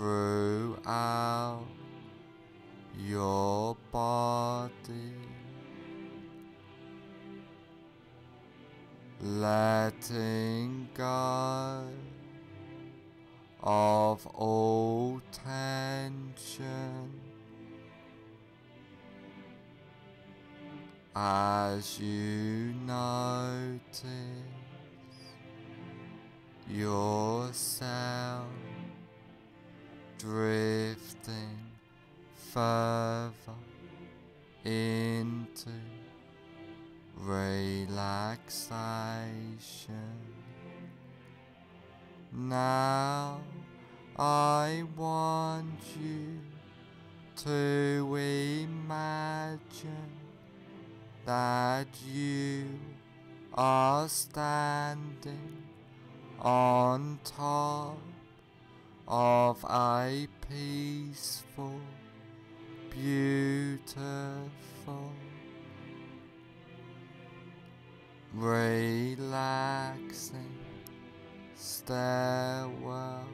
throughout your body, letting go of all tension. As you notice yourself drifting further into relaxation. Now I want you to imagine that you are standing on top of a peaceful, beautiful, relaxing stairwell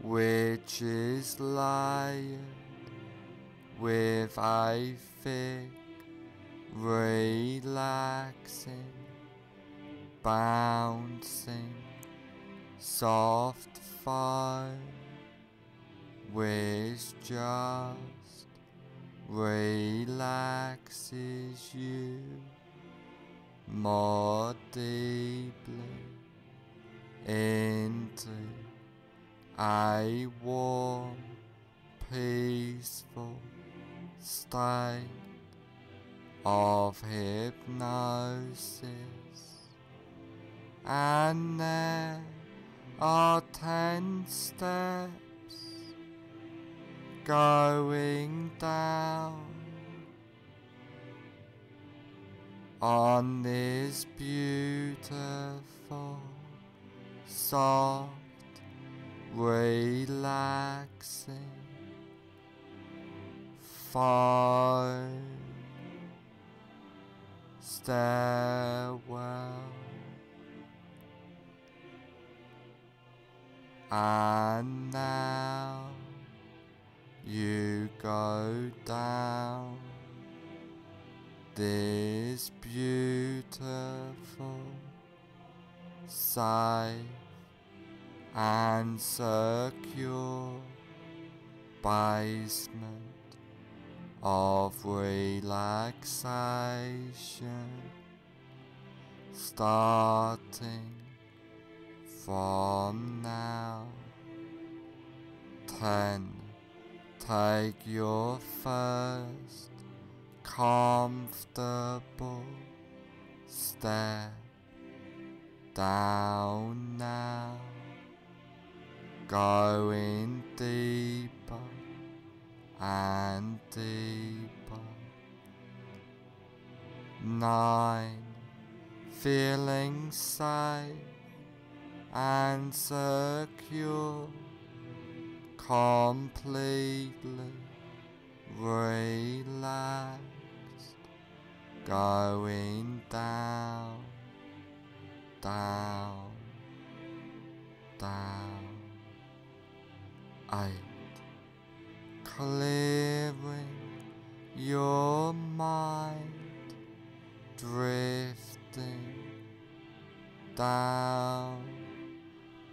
which is layered with a thick, relaxing, bouncing, soft foam which just relaxes you more deeply into a warm, peaceful state of hypnosis, and there are ten steps going down on this beautiful, soft, relaxing foam stairwell and now you go down this beautiful safe and secure basement of relaxation starting from now. Ten, Take your first comfortable step down now, going deeper and deeper. Nine, feeling safe and secure, completely relaxed, going down, down, down. Eight, clearing your mind, drifting down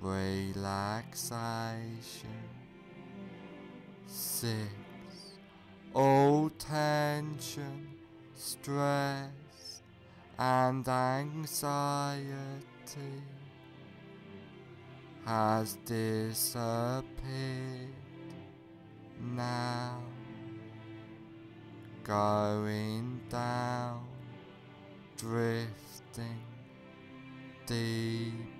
relaxation. Six, all tension, stress, and anxiety has disappeared now, going down, drifting deeper.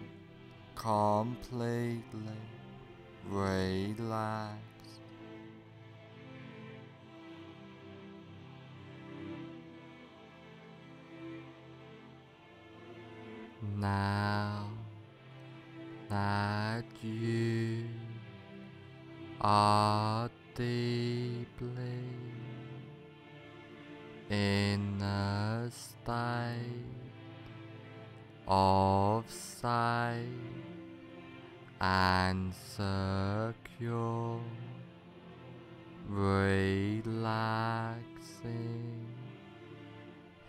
completely relaxed. Now that you are deeply in a state of safe and secure, relaxing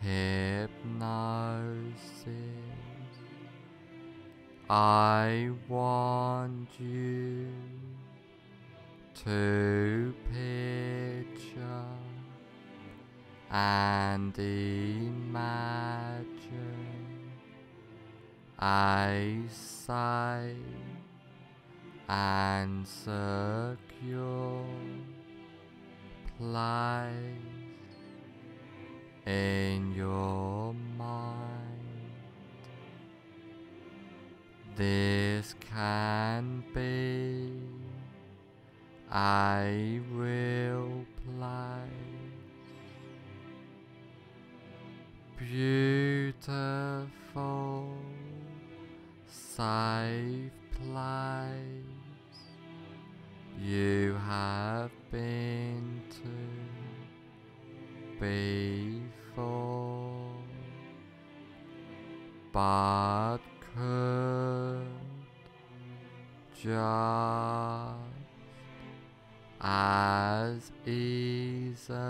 hypnosis. I want you to picture and imagine a safe and secure place in your mind. This can be a real place, beautiful, safe place you have been to before, but could just as easily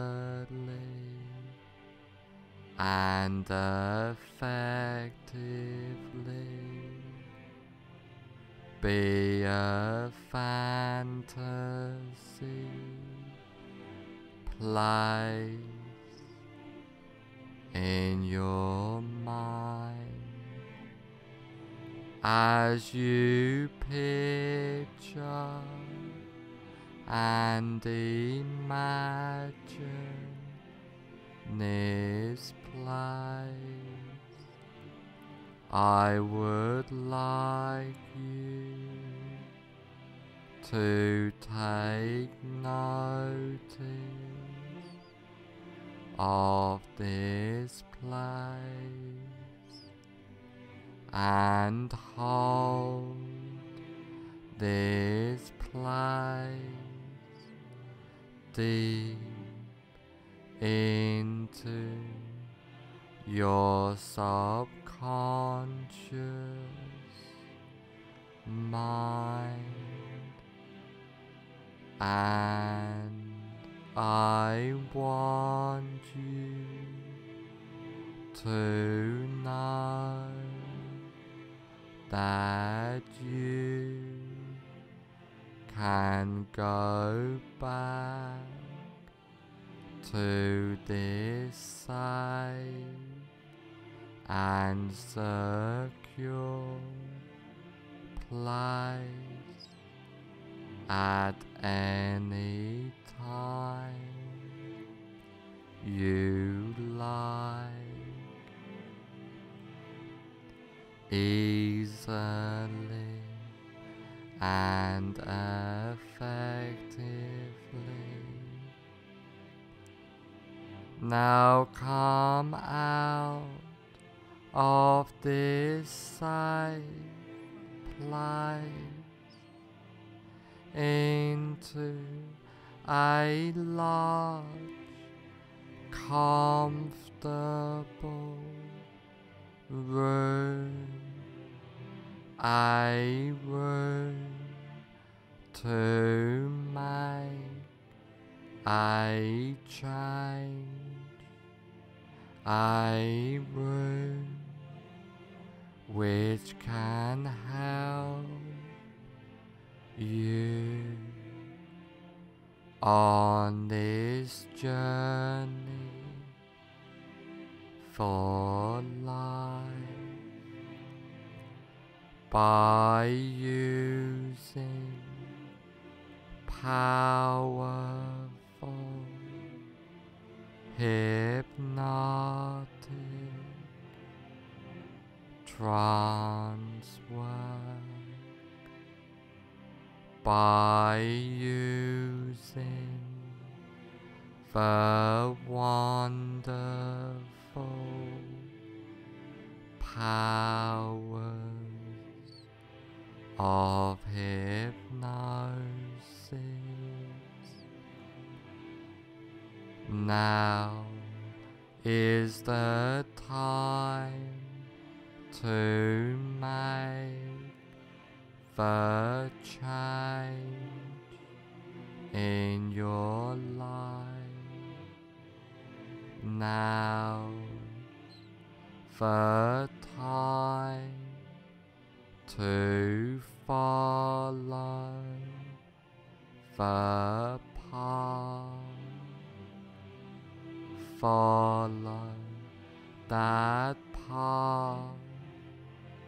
and effectively be a fantasy place in your mind as you picture and imagine this place. I would like you to take notice of this place and hold this place deep into your subconscious mind and I want you to know that you can go back to this safe and secure place at any time you like easily and effectively. Now come out of this safe place into a large, comfortable room, a room to make a change, a room which can help you on this journey for life by using powerful hypnotic trance by using the wonderful powers of hypnosis. Now is the time to make the change in your life. Now the time to follow the path. Follow that path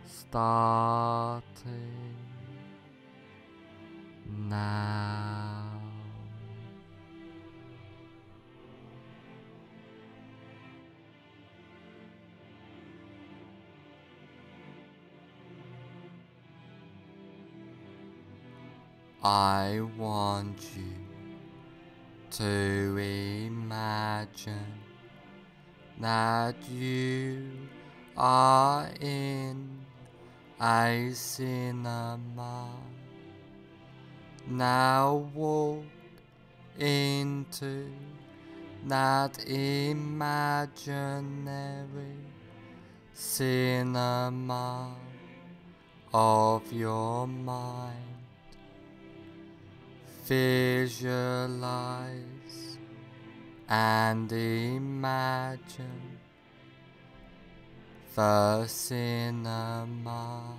starting now. I want you to imagine that you are in a cinema Now walk into that imaginary cinema of your mind. Visualize and imagine the cinema.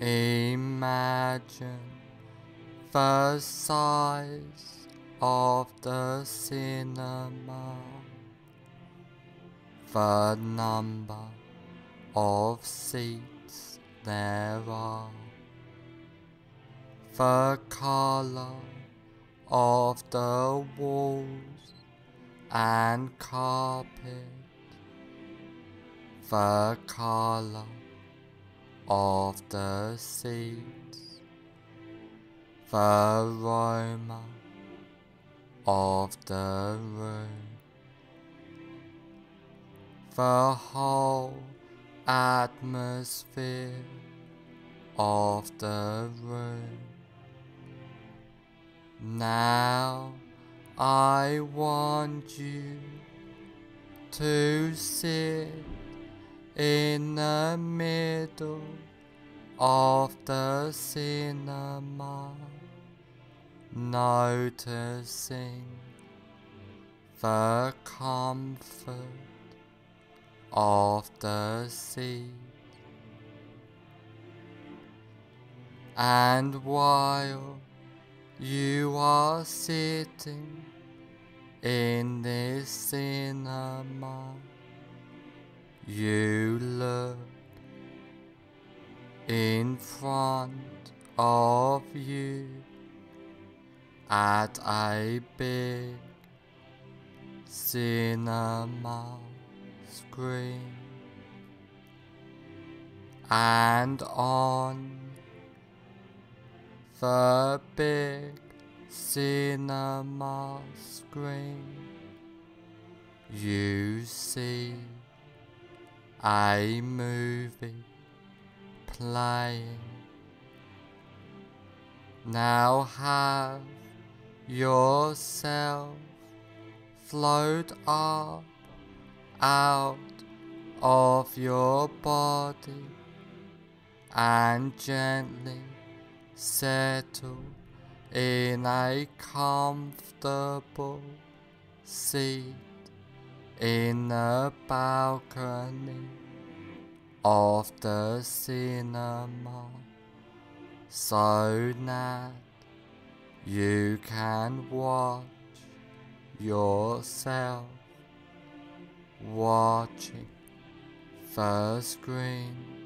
Imagine the size of the cinema, the number of seats there are, the color of the walls and carpet, the color of the seats, the aroma of the room, the whole atmosphere of the room. Now I want you to sit in the middle of the cinema, noticing the comfort of the seat. And while you are sitting in this cinema, you look in front of you at a big cinema screen and on the big cinema screen you see a movie playing. Now have yourself float up out of your body and gently settle in a comfortable seat in the balcony of the cinema so that you can watch yourself watching the screen.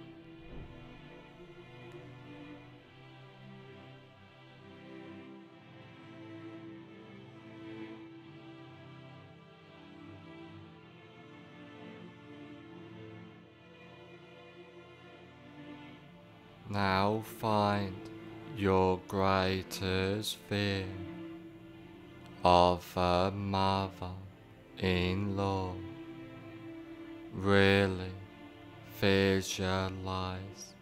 Now find your greatest fear of a mother-in-law. Really visualize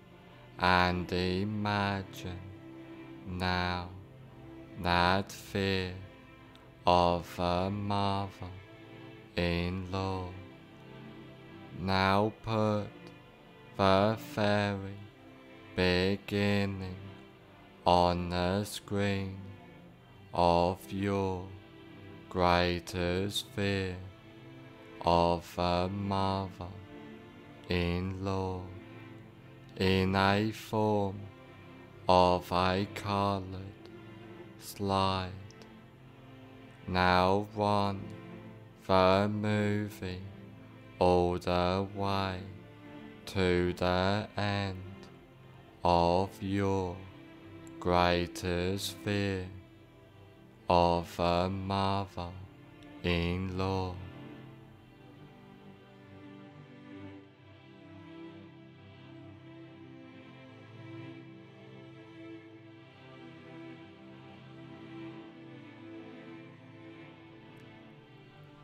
and imagine now that fear of a mother-in-law. Now put the fairy beginning on the screen of your greatest fear of a mother-in-law in a form of a colored slide. Now run the movie all the way to the end of your greatest fear of a mother-in-law.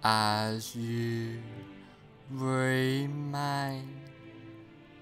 As you remain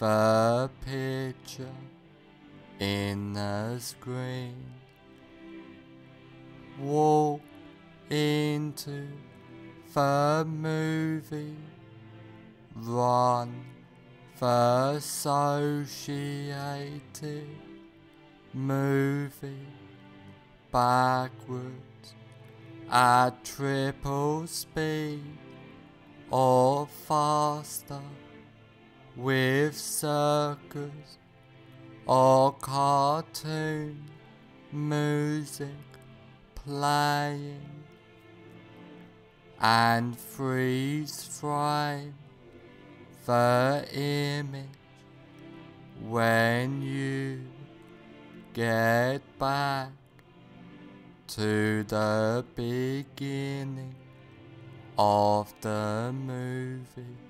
the picture in the screen. Walk into the movie. Run the associated movie backwards at triple speed or faster with circus or cartoon music playing and freeze frame the image when you get back to the beginning of the movie.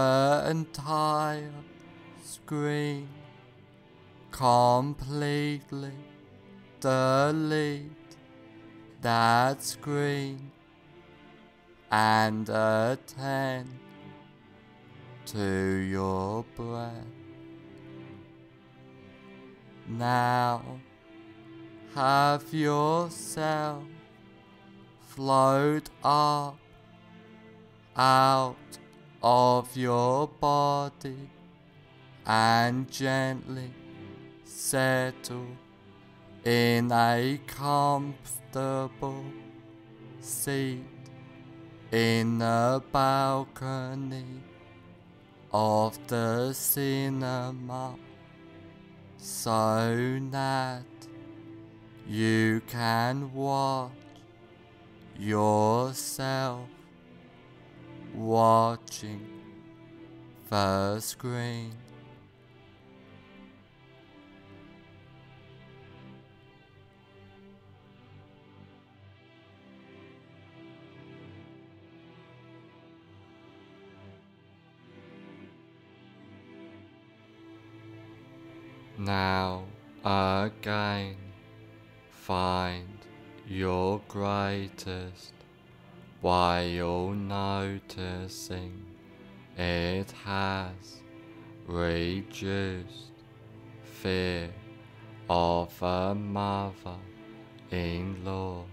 entire screen, completely delete that screen and attend to your breath. Now have yourself float up out of your body and gently settle in a comfortable seat in the balcony of the cinema so that you can watch yourself watching the screen. Now again find your greatest while noticing it has reduced fear of a mother in law.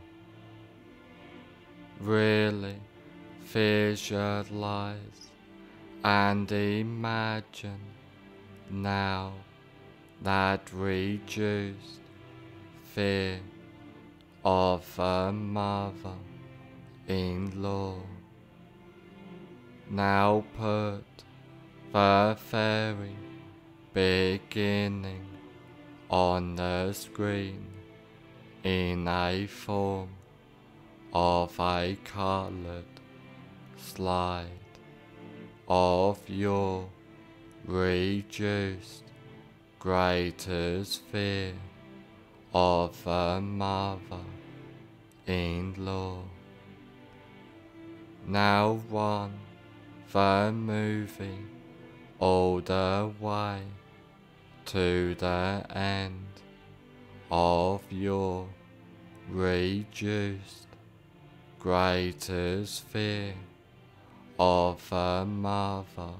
Really visualize and imagine now that reduced fear of a mother in law. Now put the fairy beginning on the screen in a form of a colored slide of your reduced greatest fear of a mother in law. Now one, the moving all the way to the end of your reduced greatest fear of a mother-in-law.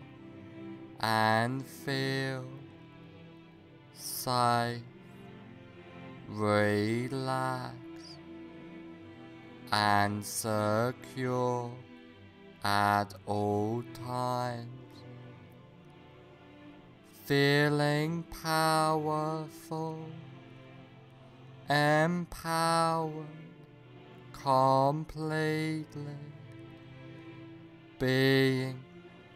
and feel safe, relaxed, and secure at all times. Feeling powerful, empowered completely, being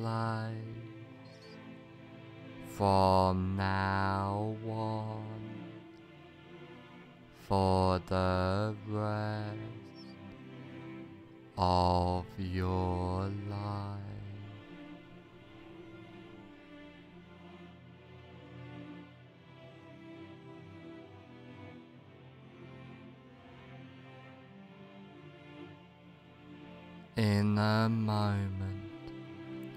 place from now on for the rest of your life. In a moment,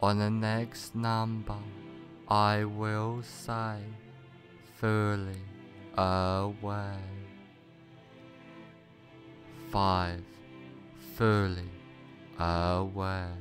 on the next number, I will say fully away. Five, fully aware.